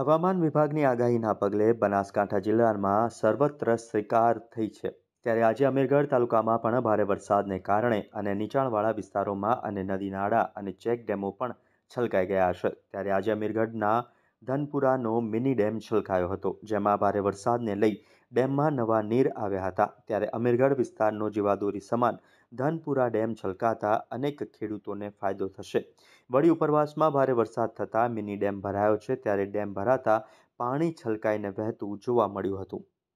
હવામાન વિભાગની આગાહીના પગલે બનાસકાંઠા જિલ્લામાં સર્વત્ર શિકાર થઈ છે. ત્યારે આજે અમીરગઢ તાલુકામાં પણ ભારે વરસાદને કારણે અને નીચાણવાળા વિસ્તારોમાં અને નદી નાળા અને ચેક ડેમો પણ છલકાઈ ગયા છે. ત્યારે આજે અમીરગઢના ધનપુરાનો મિની ડેમ છલકાયો હતો, જેમાં ભારે વરસાદને લઈ ડેમમાં નવા નીર આવ્યા હતા. ત્યારે અમીરગઢ વિસ્તારનો જીવાદોરી સમાન ધનપુરા ડેમ છલકાતા અનેક ખેડૂતોને ફાયદો થશે. વળી ઉપરવાસમાં ભારે વરસાદ થતાં મિની ડેમ ભરાયો છે, ત્યારે ડેમ ભરાતા પાણી છલકાઈને વહેતું જોવા મળ્યું હતું.